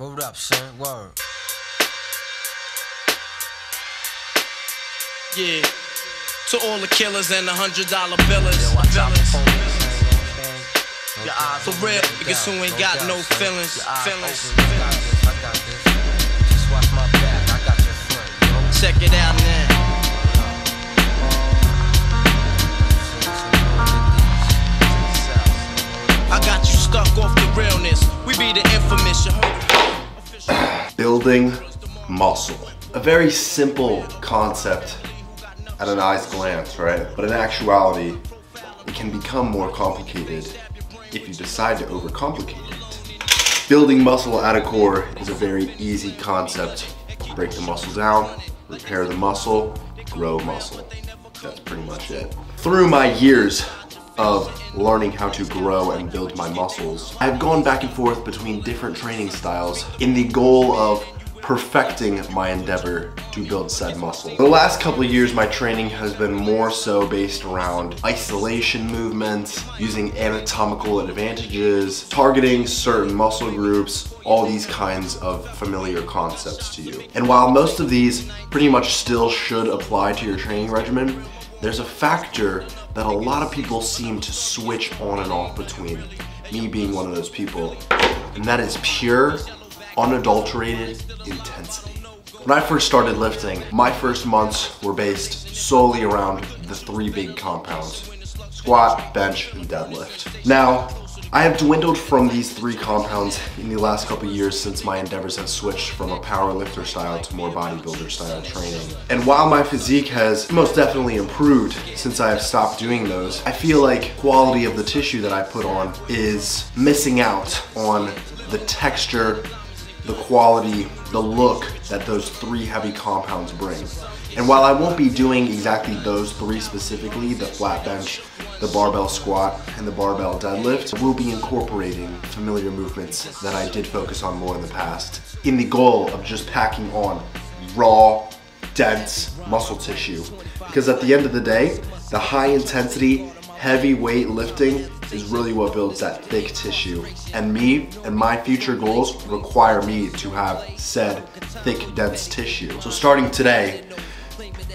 Word up, son. Word. Yeah. To all the killers and the hundred dollar billers. Out billers. for police, you know what I'm? Your eyes for real, niggas who ain't got no feelings, feelings, open, I got this, I got this. Just watch my back, I got your front, you? Check it out now. I got you stuck off the realness. We be the infamous. You heard? building muscle. A very simple concept at an eye's glance, right? But in actuality, it can become more complicated if you decide to overcomplicate it. Building muscle at a core is a very easy concept. Break the muscle down, repair the muscle, grow muscle. That's pretty much it. Through my years of learning how to grow and build my muscles, I've gone back and forth between different training styles in the goal of perfecting my endeavor to build said muscle. The last couple of years, my training has been more so based around isolation movements, using anatomical advantages, targeting certain muscle groups, all these kinds of familiar concepts to you. And while most of these pretty much still should apply to your training regimen, there's a factor that a lot of people seem to switch on and off between, me being one of those people, and that is pure, unadulterated intensity. When I first started lifting, my first months were based solely around the three big compounds, squat, bench, and deadlift. Now, I have dwindled from these three compounds in the last couple years since my endeavors have switched from a power lifter style to more bodybuilder style training. And while my physique has most definitely improved since I have stopped doing those, I feel like quality of the tissue that I put on is missing out on the texture, the quality, the look that those three heavy compounds bring. And while I won't be doing exactly those three specifically, the flat bench, the barbell squat, and the barbell deadlift, I will be incorporating familiar movements that I did focus on more in the past in the goal of just packing on raw, dense muscle tissue. Because at the end of the day, the high intensity, heavy weight lifting is really what builds that thick tissue. And me and my future goals require me to have said thick, dense tissue. So starting today,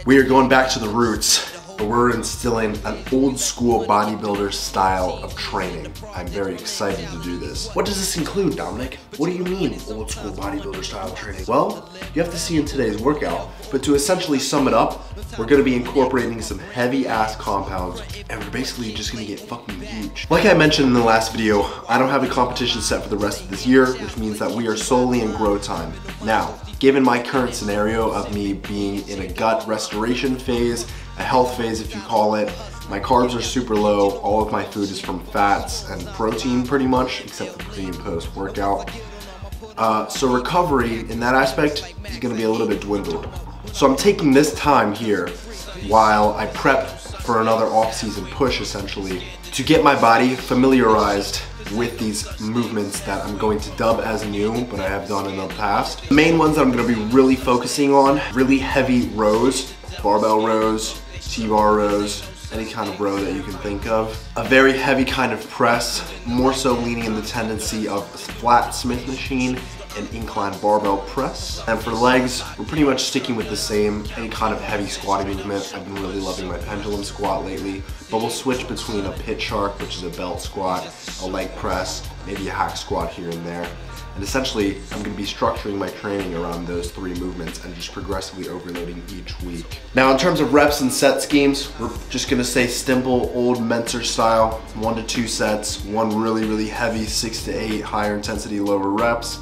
we are going back to the roots, but we're instilling an old school bodybuilder style of training. I'm very excited to do this. What does this include, Dominic? What do you mean, old school bodybuilder style training? Well, you have to see in today's workout, but to essentially sum it up, we're gonna be incorporating some heavy ass compounds, and we're basically just gonna get fucking huge. Like I mentioned in the last video, I don't have a competition set for the rest of this year, which means that we are solely in grow time. Now, given my current scenario of me being in a gut restoration phase, a health phase if you call it, my carbs are super low, all of my food is from fats and protein pretty much, except the pre post workout. Uh, so recovery in that aspect is gonna be a little bit dwindled. So I'm taking this time here while I prep for another off-season push essentially to get my body familiarized with these movements that I'm going to dub as new, but I have done in the past. The main ones that I'm gonna be really focusing on, really heavy rows, barbell rows, T-bar rows, any kind of row that you can think of. A very heavy kind of press, more so leaning in the tendency of a flat Smith machine and incline barbell press. And for legs, we're pretty much sticking with the same, any kind of heavy squatting movement. I've been really loving my pendulum squat lately, but we'll switch between a pit shark, which is a belt squat, a leg press, maybe a hack squat here and there. And essentially, I'm gonna be structuring my training around those three movements and just progressively overloading each week. Now, in terms of reps and set schemes, we're just gonna say simple, old Mentzer style, one to two sets, one really, really heavy, six to eight, higher intensity, lower reps.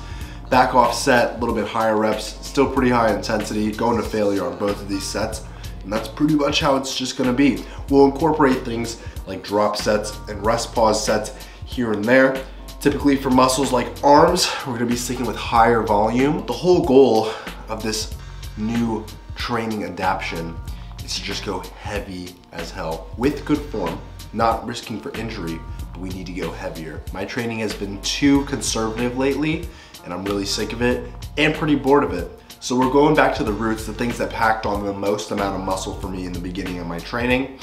Back off set, a little bit higher reps, still pretty high intensity, going to failure on both of these sets. And that's pretty much how it's just gonna be. We'll incorporate things like drop sets and rest pause sets here and there. Typically for muscles like arms, we're gonna be sticking with higher volume. The whole goal of this new training adaptation is to just go heavy as hell with good form, not risking for injury, but we need to go heavier. My training has been too conservative lately, and I'm really sick of it and pretty bored of it. So we're going back to the roots, the things that packed on the most amount of muscle for me in the beginning of my training.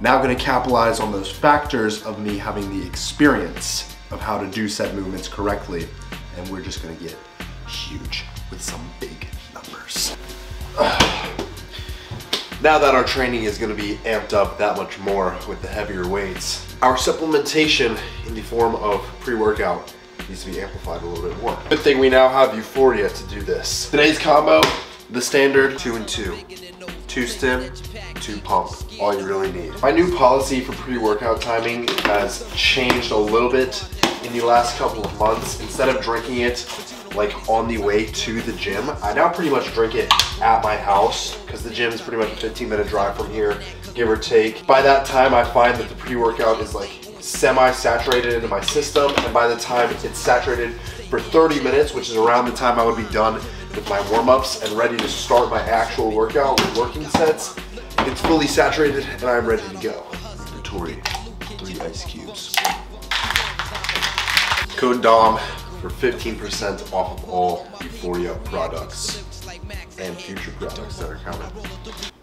Now I'm gonna capitalize on those factors of me having the experience of how to do set movements correctly. And we're just gonna get huge with some big numbers. Now that our training is gonna be amped up that much more with the heavier weights, our supplementation in the form of pre-workout needs to be amplified a little bit more. Good thing we now have Euphoria to do this. Today's combo, the standard two and two. Two stim, two pump, all you really need. My new policy for pre-workout timing has changed a little bit in the last couple of months. Instead of drinking it like on the way to the gym, I now pretty much drink it at my house because the gym is pretty much a 15 minute drive from here, give or take. By that time, I find that the pre-workout is like semi-saturated into my system and by the time it's saturated for 30 minutes, which is around the time I would be done with my warm-ups and ready to start my actual workout with working sets, it's fully saturated and I'm ready to go. Inventory, three ice cubes. Code DOM for 15% off of all Euphoria products and future products that are coming.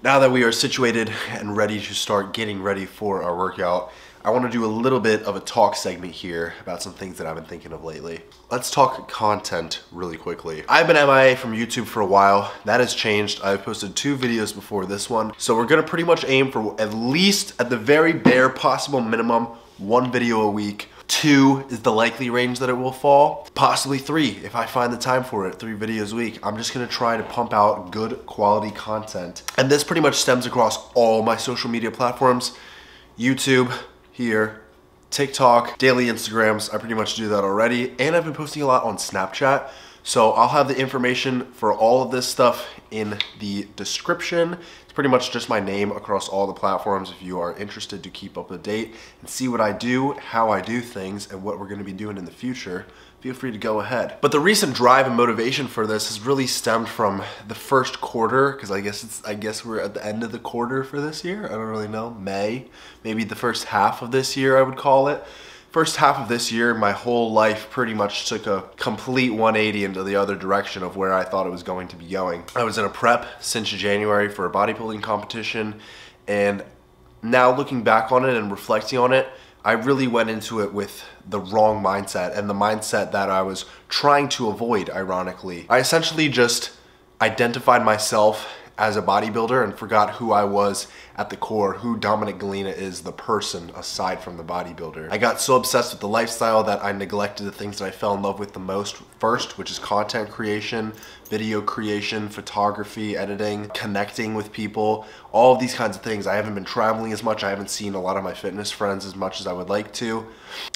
Now that we are situated and ready to start getting ready for our workout, I want to do a little bit of a talk segment here about some things that I've been thinking of lately. Let's talk content really quickly. I've been MIA from YouTube for a while. That has changed. I've posted two videos before this one. So we're going to pretty much aim for at least at the very bare possible minimum, one video a week. Two is the likely range that it will fall. Possibly three if I find the time for it, three videos a week. I'm just gonna try to pump out good quality content. And this pretty much stems across all my social media platforms. YouTube, here, TikTok, daily Instagrams. I pretty much do that already. And I've been posting a lot on Snapchat. So I'll have the information for all of this stuff in the description. It's pretty much just my name across all the platforms if you are interested to keep up to date and see what I do, how I do things, and what we're gonna be doing in the future feel free to go ahead. But the recent drive and motivation for this has really stemmed from the first quarter, because I guess it's I guess we're at the end of the quarter for this year. I don't really know. May, maybe the first half of this year I would call it. First half of this year, my whole life pretty much took a complete 180 into the other direction of where I thought it was going to be going. I was in a prep since January for a bodybuilding competition, and now looking back on it and reflecting on it, I really went into it with the wrong mindset and the mindset that I was trying to avoid, ironically. I essentially just identified myself as a bodybuilder and forgot who I was at the core, who Dominic Gallina is, the person aside from the bodybuilder. I got so obsessed with the lifestyle that I neglected the things that I fell in love with the most first, which is content creation, video creation, photography, editing, connecting with people, all of these kinds of things. I haven't been traveling as much. I haven't seen a lot of my fitness friends as much as I would like to.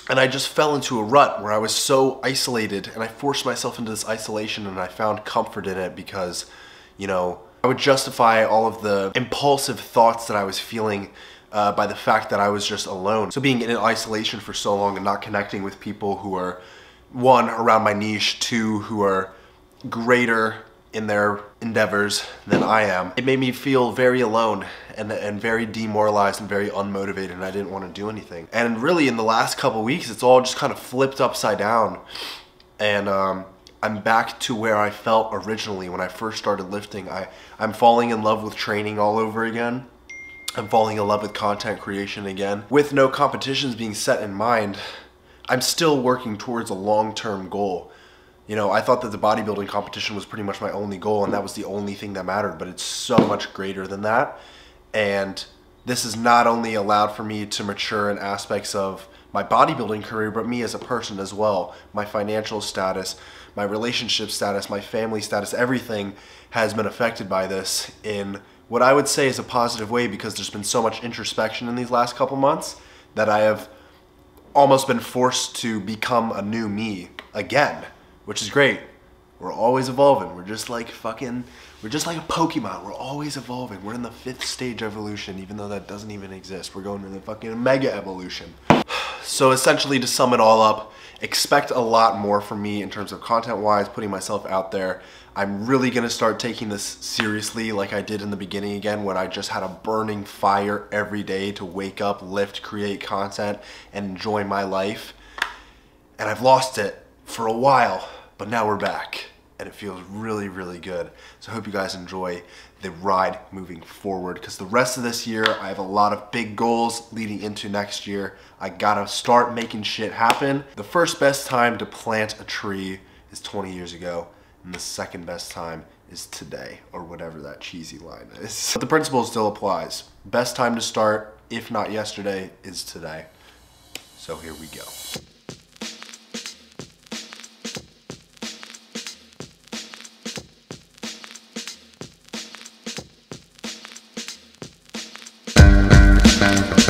And I just fell into a rut where I was so isolated and I forced myself into this isolation and I found comfort in it because, you know, I would justify all of the impulsive thoughts that I was feeling uh, by the fact that I was just alone. So being in isolation for so long and not connecting with people who are, one, around my niche, two, who are greater in their endeavors than I am, it made me feel very alone and, and very demoralized and very unmotivated and I didn't want to do anything. And really in the last couple weeks, it's all just kind of flipped upside down. And um, I'm back to where I felt originally when I first started lifting. I, I'm falling in love with training all over again. I'm falling in love with content creation again. With no competitions being set in mind, I'm still working towards a long-term goal. You know, I thought that the bodybuilding competition was pretty much my only goal and that was the only thing that mattered, but it's so much greater than that. And this has not only allowed for me to mature in aspects of my bodybuilding career, but me as a person as well. My financial status, my relationship status, my family status, everything has been affected by this in what I would say is a positive way because there's been so much introspection in these last couple months that I have almost been forced to become a new me again, which is great. We're always evolving. We're just like fucking, we're just like a Pokemon. We're always evolving. We're in the fifth stage evolution, even though that doesn't even exist. We're going to the fucking mega evolution. So essentially to sum it all up, expect a lot more from me in terms of content wise, putting myself out there. I'm really gonna start taking this seriously like I did in the beginning again when I just had a burning fire every day to wake up, lift, create content, and enjoy my life. And I've lost it for a while, but now we're back and it feels really, really good. So I hope you guys enjoy the ride moving forward because the rest of this year, I have a lot of big goals leading into next year. I gotta start making shit happen. The first best time to plant a tree is 20 years ago, and the second best time is today, or whatever that cheesy line is. But the principle still applies. Best time to start, if not yesterday, is today. So here we go. sound.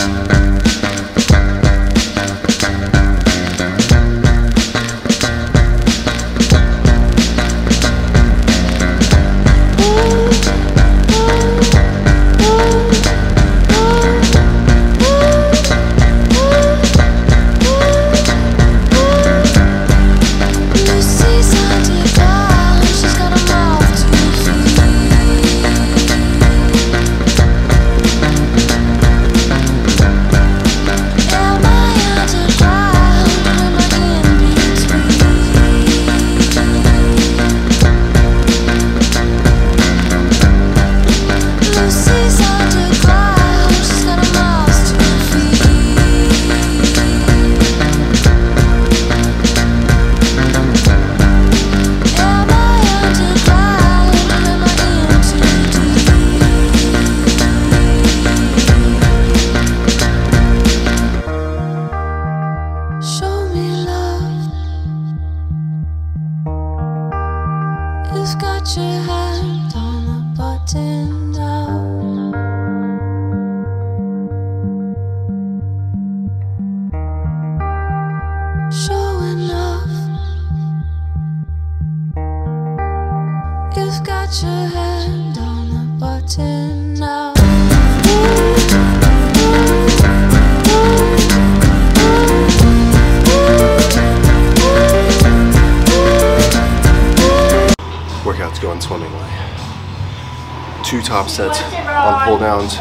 top sets on pull downs,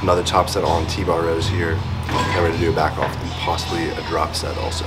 another top set on T-bar rows here, and we're gonna do a back off and possibly a drop set also.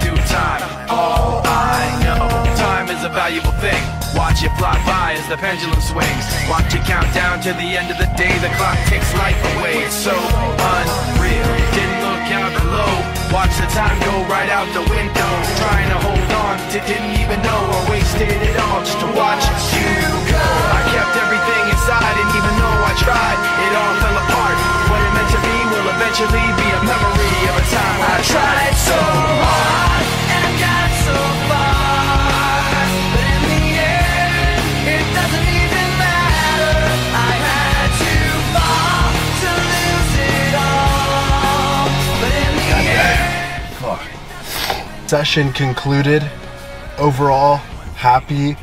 due time. All I know, time is a valuable thing. Watch it fly by as the pendulum swings. Watch it count down to the end of the day. The clock takes life away, it's so unreal. Didn't look out below. Watch the time go right out the window. Trying to hold on to didn't even know I wasted it all just to watch you go. I kept everything inside and even though I tried It all fell apart eventually be a memory of a time I tried so hard and got so far, but in the end, it doesn't even matter. I had to fall to lose it all, but in the end. Session concluded. Overall, happy.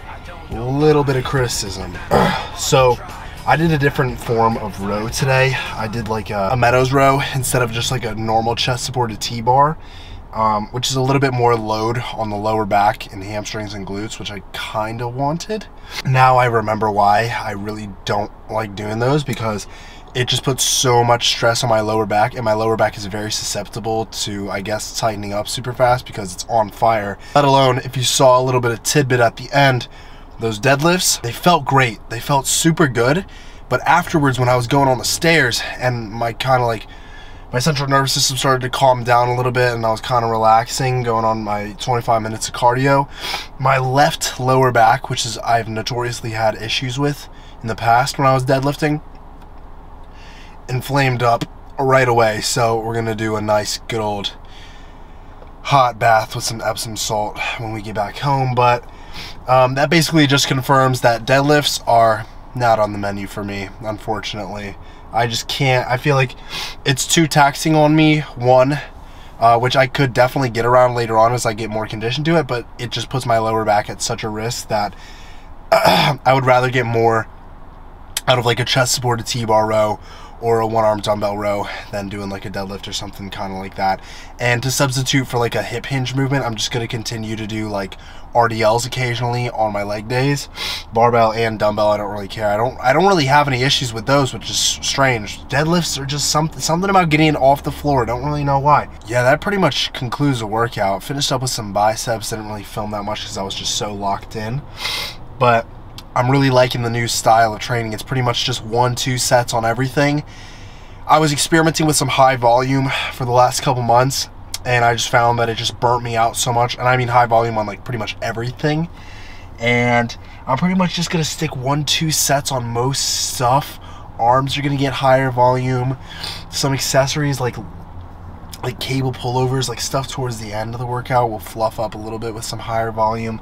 A Little bit of criticism. so, I did a different form of row today. I did like a, a meadows row instead of just like a normal chest supported T-bar, um, which is a little bit more load on the lower back and hamstrings and glutes, which I kind of wanted. Now I remember why I really don't like doing those because it just puts so much stress on my lower back and my lower back is very susceptible to i guess tightening up super fast because it's on fire let alone if you saw a little bit of tidbit at the end those deadlifts they felt great they felt super good but afterwards when i was going on the stairs and my kind of like my central nervous system started to calm down a little bit and I was kind of relaxing going on my 25 minutes of cardio. My left lower back, which is I've notoriously had issues with in the past when I was deadlifting, inflamed up right away. So we're gonna do a nice good old hot bath with some Epsom salt when we get back home. But um, that basically just confirms that deadlifts are not on the menu for me, unfortunately. I just can't. I feel like it's too taxing on me. One, uh, which I could definitely get around later on as I get more conditioned to it, but it just puts my lower back at such a risk that I would rather get more out of like a chest supported T-bar row or a one arm dumbbell row than doing like a deadlift or something kind of like that. And to substitute for like a hip hinge movement, I'm just going to continue to do like RDLs occasionally on my leg days. Barbell and dumbbell, I don't really care. I don't I don't really have any issues with those, which is strange. Deadlifts are just something something about getting off the floor. I Don't really know why. Yeah, that pretty much concludes the workout. Finished up with some biceps. Didn't really film that much because I was just so locked in. But I'm really liking the new style of training. It's pretty much just one, two sets on everything. I was experimenting with some high volume for the last couple months, and I just found that it just burnt me out so much. And I mean high volume on like pretty much everything. And I'm pretty much just gonna stick one, two sets on most stuff. Arms are gonna get higher volume. Some accessories like like cable pullovers, like stuff towards the end of the workout will fluff up a little bit with some higher volume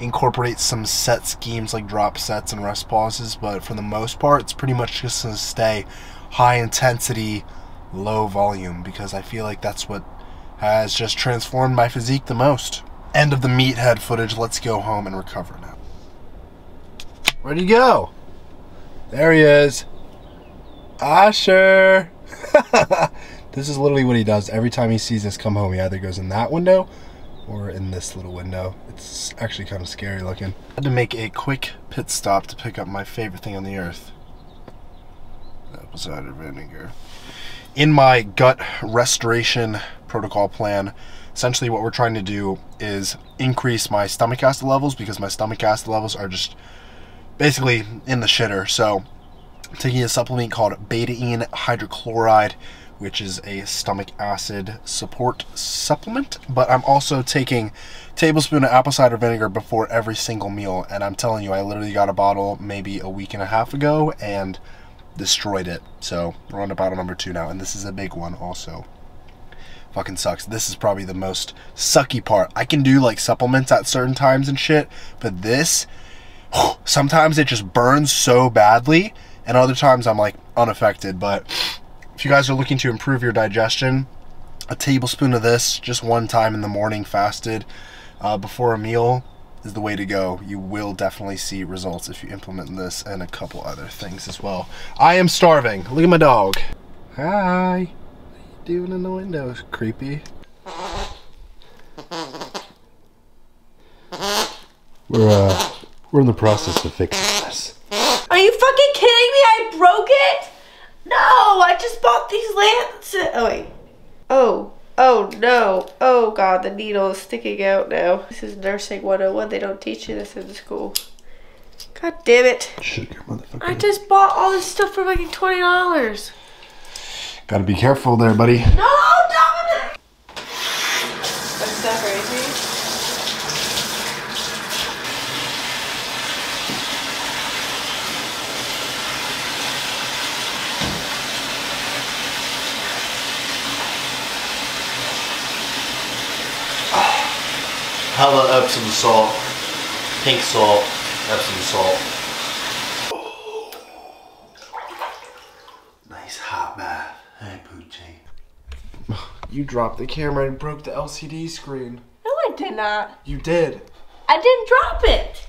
incorporate some set schemes like drop sets and rest pauses, but for the most part, it's pretty much just going to stay high intensity, low volume because I feel like that's what has just transformed my physique the most. End of the meathead footage. Let's go home and recover now. Where'd he go? There he is. Asher. this is literally what he does every time he sees us come home. He either goes in that window or in this little window. It's actually kind of scary looking. I had to make a quick pit stop to pick up my favorite thing on the earth. Apple cider vinegar. In my gut restoration protocol plan, essentially what we're trying to do is increase my stomach acid levels because my stomach acid levels are just basically in the shitter. So I'm taking a supplement called betaine hydrochloride which is a stomach acid support supplement. But I'm also taking tablespoon of apple cider vinegar before every single meal. And I'm telling you, I literally got a bottle maybe a week and a half ago and destroyed it. So we're on to bottle number two now. And this is a big one also. Fucking sucks. This is probably the most sucky part. I can do like supplements at certain times and shit. But this, sometimes it just burns so badly. And other times I'm like unaffected. But if you guys are looking to improve your digestion, a tablespoon of this just one time in the morning fasted uh, before a meal is the way to go. You will definitely see results if you implement this and a couple other things as well. I am starving. Look at my dog. Hi. What are you doing in the window? Creepy. We're uh we're in the process of fixing this. Are you fucking kidding me? I broke it? No, I just bought these lances. Oh, wait. Oh. Oh, no. Oh, God, the needle is sticking out now. This is nursing 101. They don't teach you this in school. God damn it. Sugar motherfucker. I just bought all this stuff for like $20. Gotta be careful there, buddy. No, Dominic! Is that crazy? How about Epsom salt? Pink salt, Epsom salt. Nice hot bath. Hey, Poochie. You dropped the camera and broke the LCD screen. No, I did not. You did. I didn't drop it.